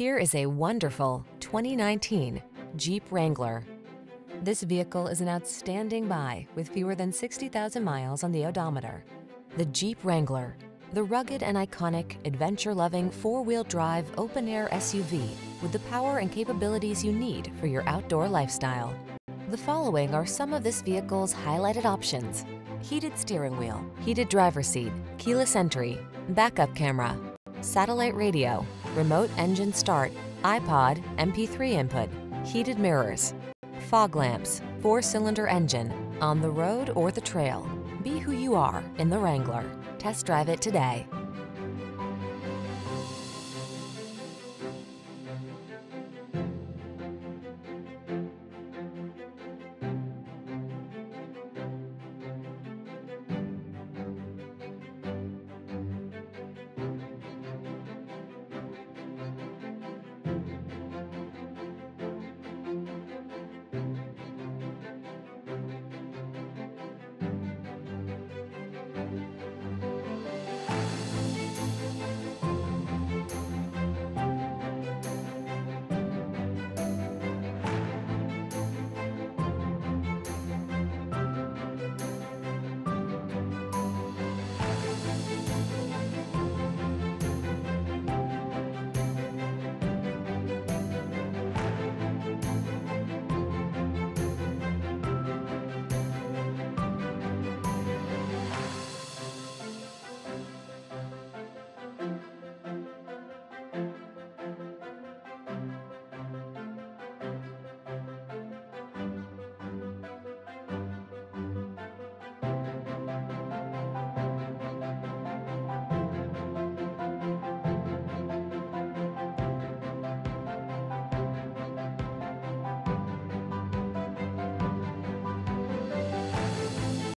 Here is a wonderful 2019 Jeep Wrangler. This vehicle is an outstanding buy with fewer than 60,000 miles on the odometer. The Jeep Wrangler, the rugged and iconic, adventure-loving four-wheel drive open-air SUV with the power and capabilities you need for your outdoor lifestyle. The following are some of this vehicle's highlighted options. Heated steering wheel, heated driver seat, keyless entry, backup camera, satellite radio, remote engine start, iPod, MP3 input, heated mirrors, fog lamps, four-cylinder engine, on the road or the trail. Be who you are in the Wrangler. Test drive it today.